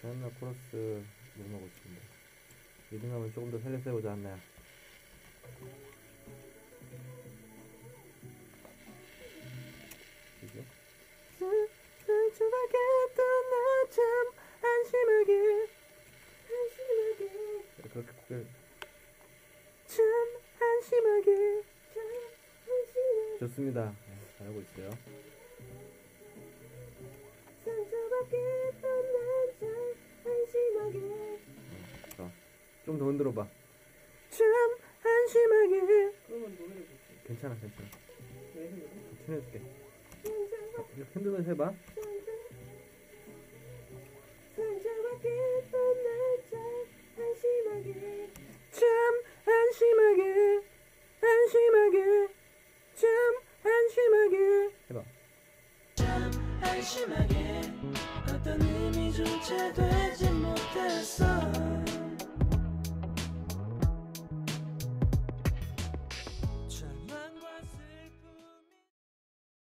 자연나 코러스 녹음하고 있습니다. 리듬감을 조금 더 살려서 해보자 한나야. 그죠? 나참 안심하게 안심하게 그렇게 고개를 참 안심하게 참 안심하게 좋습니다. 네, 잘하고 있어요. 좀 더 흔들어 봐. 참 안심하게. 그러면 노래를 못해. 괜찮아, 괜찮아. 왜 힘들어? 튼해줄게. 이렇게 흔들면서 해봐. 안심하게 참 안심하게, 안심하게, 참 안심하게. 해봐. 안심하게 어떤 의미조차 되지 못했어